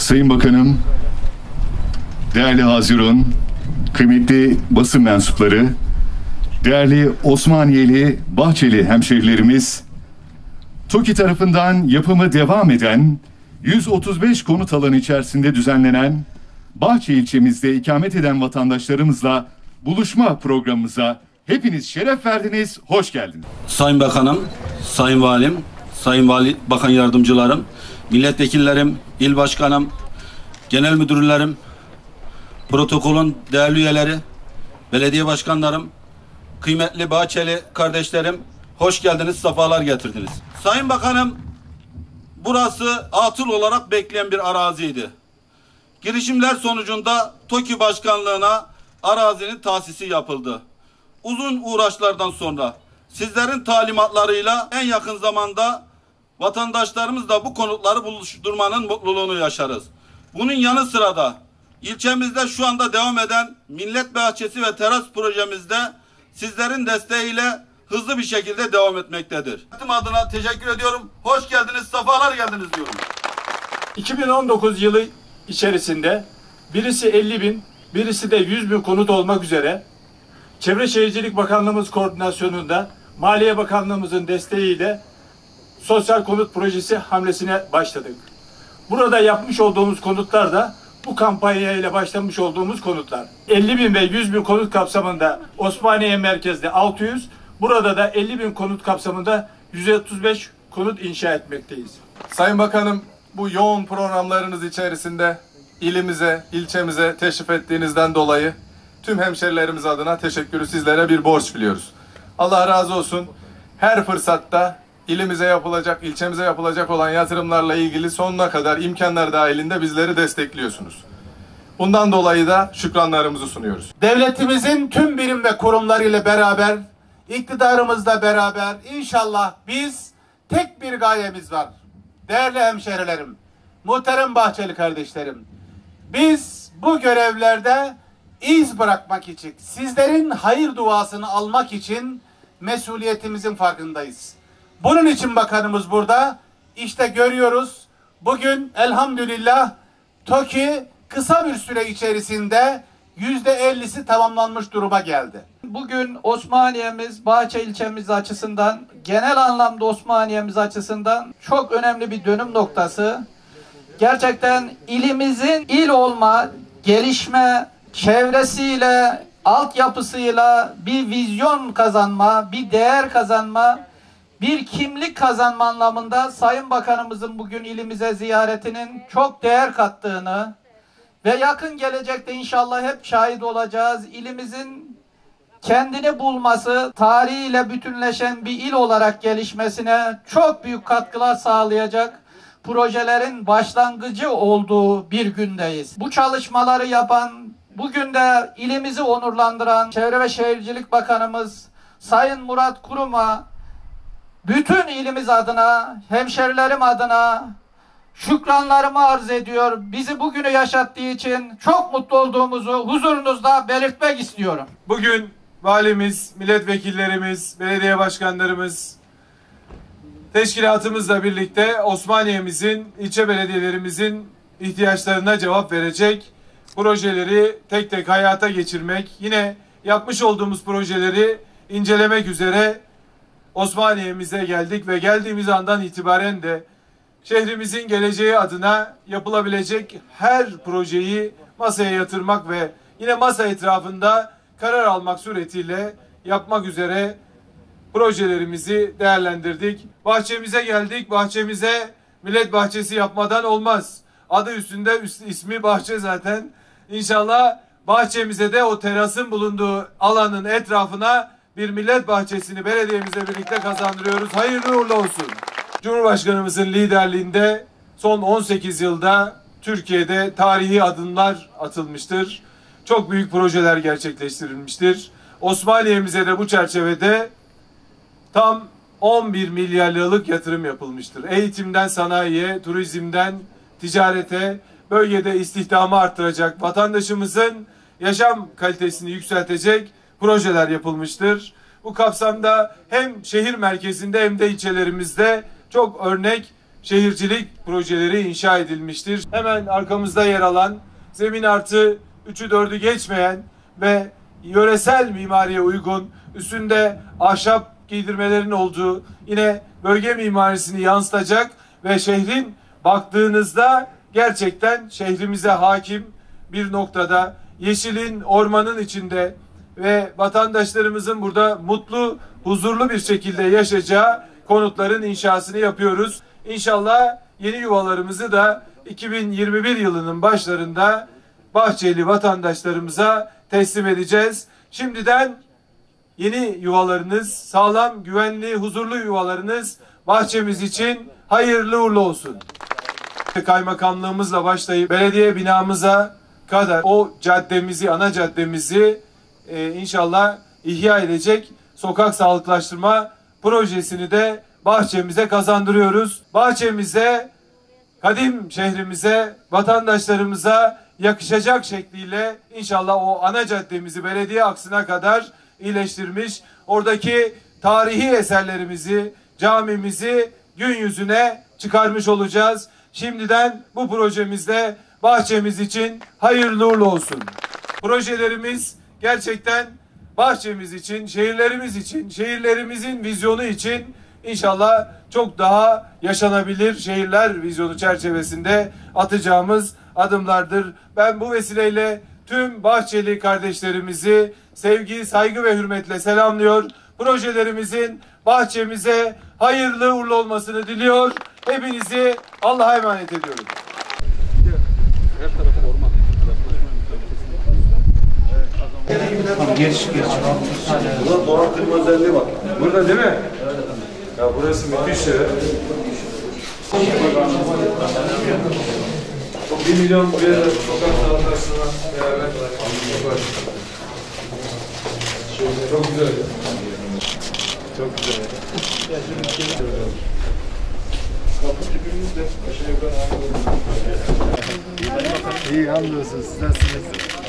Sayın Bakanım, değerli Hazirun, kıymetli basın mensupları, değerli Osmaniyeli, Bahçeli hemşehrilerimiz, TOKİ tarafından yapımı devam eden 135 konut alanı içerisinde düzenlenen Bahçe ilçemizde ikamet eden vatandaşlarımızla buluşma programımıza hepiniz şeref verdiniz, hoş geldiniz. Sayın Bakanım, Sayın Valim, Sayın Vali Bakan Yardımcılarım, milletvekillerim, il başkanım, genel müdürlerim, protokolün değerli üyeleri, belediye başkanlarım, kıymetli Bahçeli kardeşlerim, hoş geldiniz, sefalar getirdiniz. Sayın Bakanım, burası atıl olarak bekleyen bir araziydi. Girişimler sonucunda TOKİ Başkanlığı'na arazinin tahsisi yapıldı. Uzun uğraşlardan sonra sizlerin talimatlarıyla en yakın zamanda vatandaşlarımızla bu konutları buluşturmanın mutluluğunu yaşarız. Bunun yanı sıra da ilçemizde şu anda devam eden Millet Bahçesi ve Teras projemizde sizlerin desteğiyle hızlı bir şekilde devam etmektedir. adına teşekkür ediyorum. Hoş geldiniz, sefalar geldiniz diyorum. 2019 yılı içerisinde birisi 50 bin, birisi de 100 bin konut olmak üzere Çevre Şehircilik Bakanlığımız koordinasyonunda Maliye Bakanlığımızın desteğiyle sosyal konut projesi hamlesine başladık. Burada yapmış olduğumuz konutlar da bu kampanya ile başlamış olduğumuz konutlar. 50 bin ve 100 bin konut kapsamında Osmaniye merkezde 600, burada da 50 bin konut kapsamında 135 konut inşa etmekteyiz. Sayın Bakanım bu yoğun programlarınız içerisinde ilimize, ilçemize teşrif ettiğinizden dolayı tüm hemşerilerimiz adına teşekkürü sizlere bir borç biliyoruz. Allah razı olsun. Her fırsatta ilimize yapılacak, ilçemize yapılacak olan yatırımlarla ilgili sonuna kadar imkanlar dahilinde bizleri destekliyorsunuz. Bundan dolayı da şükranlarımızı sunuyoruz. Devletimizin tüm birim ve kurumlarıyla beraber, iktidarımızla beraber inşallah biz tek bir gayemiz var. Değerli hemşerilerim, muhterem Bahçeli kardeşlerim, biz bu görevlerde iz bırakmak için, sizlerin hayır duasını almak için mesuliyetimizin farkındayız. Bunun için bakanımız burada. İşte görüyoruz. Bugün elhamdülillah TOKİ kısa bir süre içerisinde yüzde ellisi tamamlanmış duruma geldi. Bugün Osmaniye'miz, Bahçe ilçemiz açısından, genel anlamda Osmaniye'miz açısından çok önemli bir dönüm noktası. Gerçekten ilimizin il olma, gelişme, çevresiyle, altyapısıyla bir vizyon kazanma, bir değer kazanma, bir kimlik kazanma anlamında Sayın Bakanımızın bugün ilimize ziyaretinin çok değer kattığını ve yakın gelecekte inşallah hep şahit olacağız. İlimizin kendini bulması, tarihiyle bütünleşen bir il olarak gelişmesine çok büyük katkılar sağlayacak projelerin başlangıcı olduğu bir gündeyiz. Bu çalışmaları yapan, bugün de ilimizi onurlandıran Çevre ve Şehircilik Bakanımız Sayın Murat Kurum'a bütün ilimiz adına, hemşerilerim adına şükranlarımı arz ediyor. Bizi bugünü yaşattığı için çok mutlu olduğumuzu huzurunuzda belirtmek istiyorum. Bugün valimiz, milletvekillerimiz, belediye başkanlarımız, teşkilatımızla birlikte Osmaniye'mizin, ilçe belediyelerimizin ihtiyaçlarına cevap verecek projeleri tek tek hayata geçirmek, yine yapmış olduğumuz projeleri incelemek üzere Osmaniye'mize geldik ve geldiğimiz andan itibaren de şehrimizin geleceği adına yapılabilecek her projeyi masaya yatırmak ve yine masa etrafında karar almak suretiyle yapmak üzere projelerimizi değerlendirdik. Bahçemize geldik. Bahçemize millet bahçesi yapmadan olmaz. Adı üstünde üst, ismi bahçe zaten. İnşallah bahçemize de o terasın bulunduğu alanın etrafına bir millet bahçesini belediyemizle birlikte kazandırıyoruz. Hayırlı uğurlu olsun. Cumhurbaşkanımızın liderliğinde son 18 yılda Türkiye'de tarihi adımlar atılmıştır. Çok büyük projeler gerçekleştirilmiştir. Osmaniye'mize de bu çerçevede tam 11 milyar liralık yatırım yapılmıştır. Eğitimden sanayiye, turizmden ticarete, bölgede istihdamı arttıracak, vatandaşımızın yaşam kalitesini yükseltecek projeler yapılmıştır. Bu kapsamda hem şehir merkezinde hem de ilçelerimizde çok örnek şehircilik projeleri inşa edilmiştir. Hemen arkamızda yer alan zemin artı 3'ü 4'ü geçmeyen ve yöresel mimariye uygun üstünde ahşap giydirmelerin olduğu yine bölge mimarisini yansıtacak ve şehrin baktığınızda gerçekten şehrimize hakim bir noktada yeşilin ormanın içinde ve vatandaşlarımızın burada mutlu, huzurlu bir şekilde yaşayacağı konutların inşasını yapıyoruz. İnşallah yeni yuvalarımızı da 2021 yılının başlarında Bahçeli vatandaşlarımıza teslim edeceğiz. Şimdiden yeni yuvalarınız, sağlam, güvenli, huzurlu yuvalarınız bahçemiz için hayırlı uğurlu olsun. Kaymakamlığımızla başlayıp belediye binamıza kadar o caddemizi, ana caddemizi e, inşallah ihya edecek sokak sağlıklaştırma projesini de bahçemize kazandırıyoruz. Bahçemize, kadim şehrimize, vatandaşlarımıza yakışacak şekliyle inşallah o ana caddemizi belediye aksına kadar iyileştirmiş. Oradaki tarihi eserlerimizi, camimizi gün yüzüne çıkarmış olacağız. Şimdiden bu projemizde bahçemiz için hayırlı uğurlu olsun. Projelerimiz gerçekten bahçemiz için, şehirlerimiz için, şehirlerimizin vizyonu için inşallah çok daha yaşanabilir şehirler vizyonu çerçevesinde atacağımız adımlardır. Ben bu vesileyle tüm Bahçeli kardeşlerimizi sevgi, saygı ve hürmetle selamlıyor. Projelerimizin bahçemize hayırlı uğurlu olmasını diliyor. Hepinizi Allah'a emanet ediyorum. Ulan doğal klima özelliği bak. Burada değil mi? Ya burası müthiş ya. O bir milyon buraya da sokak sağlıklarına beraber Çok güzel. Çok güzel. Kapı tipimiz de aşağı yukarı aynı. İyi hamdolsun. Siz nasılsınız?